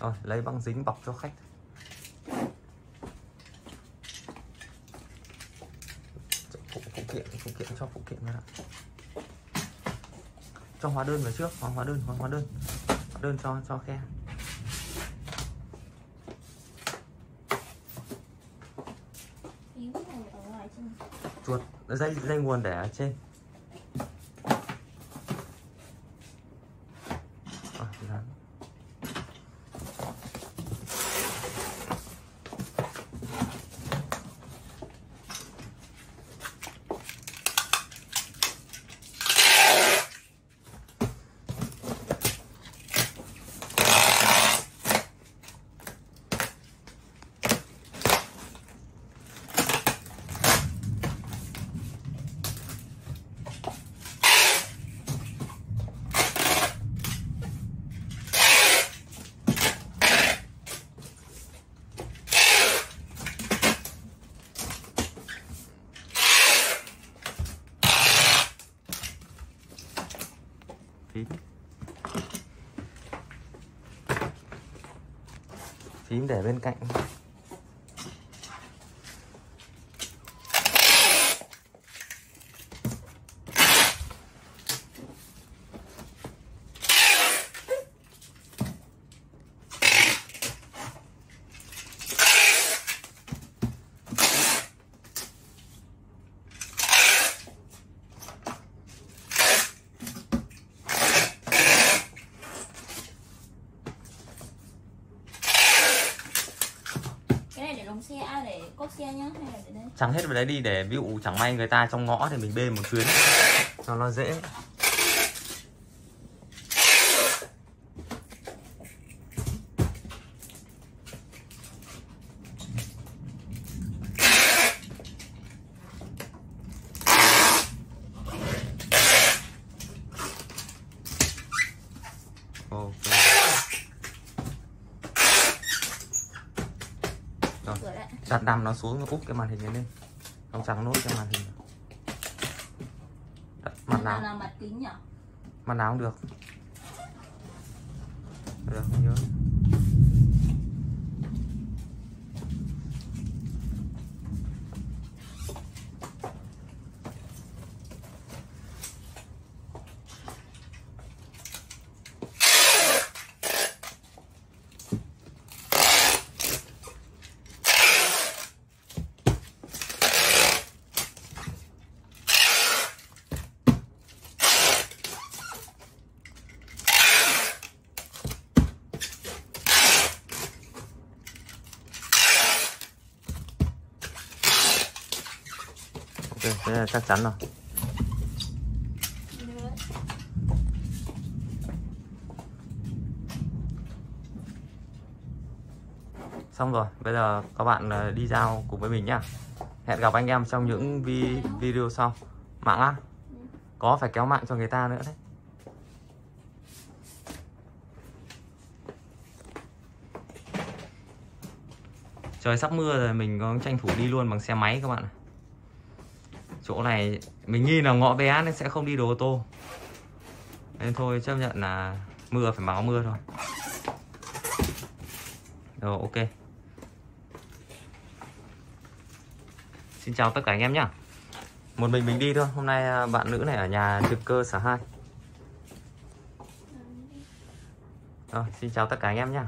Rồi lấy băng dính bọc cho khách. Phụ, phụ kiện phụ kiện cho phụ kiện ra cho hóa đơn vào trước hóa hóa đơn hóa hóa đơn. Hóa đơn cho cho khe. Chuột dây dây nguồn để ở trên à, dán phím phím để bên cạnh. Đóng xe, à, để cốt xe nhá Hay là để đây? Chẳng hết vào đấy đi để ví dụ chẳng may người ta trong ngõ thì mình bê một chuyến. Cho nó dễ ok rồi. Đặt nằm nó xuống úp cái màn hình lên. Không trắng nốt cái màn hình. Đặt mặt nào? là mặt kính nhỉ? mặt nào cũng được. Được không nhớ ok thế là chắc chắn rồi. Xong rồi, bây giờ các bạn ờ, đi giao cùng với mình nhá. Hẹn gặp anh em trong những vi, video sau. Mạng á? Có phải kéo mạng cho người ta nữa đấy. Trời sắp mưa rồi, mình có tranh thủ đi luôn bằng xe máy các bạn ạ chỗ này, mình nghi là ngõ bé nên sẽ không đi đồ ô tô. Nên thôi, chấp nhận là mưa phải báo mưa thôi. Rồi, ok. Xin chào tất cả anh em nhá. Một mình mình đi thôi. Hôm nay à, bạn nữ này ở nhà trực cơ sở 2 Rồi, xin chào tất cả anh em nhá.